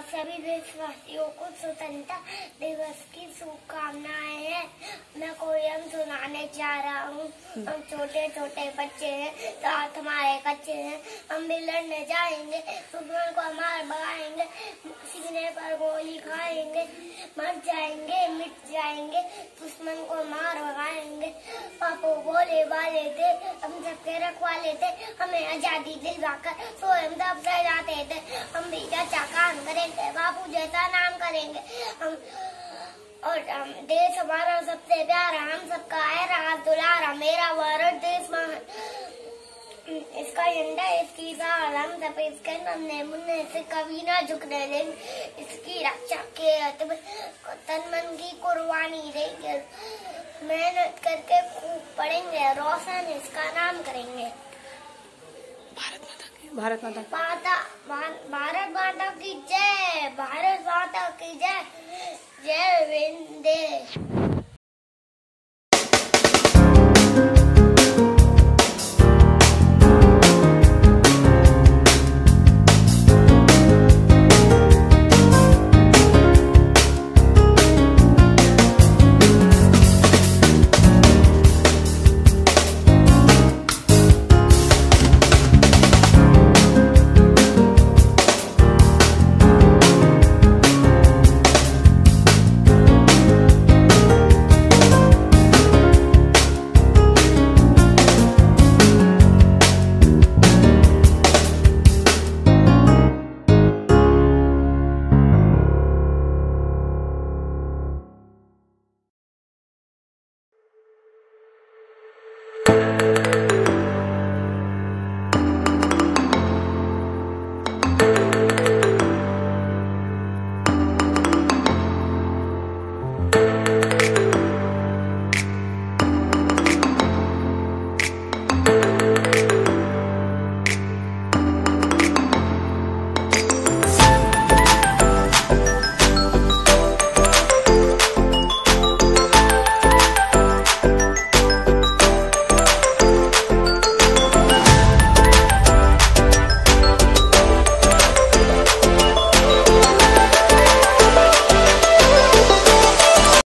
सभी देशवासियों को स्वतंत्रता दिवस की शुभकामनाएँ हैं। मैं कोयम सुनाने जा रहा हूँ। हम छोटे छोटे बच्चे हैं, साथ हमारे कच्चे हैं। हम भी लड़ने जाएँगे दुश्मन को मार भगाएँगे सीने पर गोली खाएँगे, मर जाएँगे, मिट जाएँगे, दुश्मन को मार भगाएँगे। पापो बोले वाले थे, हम सबके रखवाले थे। हमें आज़ादी दिलवाकर स्वयं सब जाते थे। हम भी अच्छा जैसा नाम करेंगे। हम और हम, देश हमारा सबसे प्यारा हम सबका है राज दुलारा मेरा भारत देश महान। इसका झंडा इसकी साल हम सब इसके नन्हे मुन्ने से कभी ना झुकने देंगे इसकी रक्षा के तन मन की कुर्बानी देंगे। मेहनत करके खूब पढ़ेंगे रोशन इसका नाम करेंगे। भारत माता की भारत माता माता भारत माता की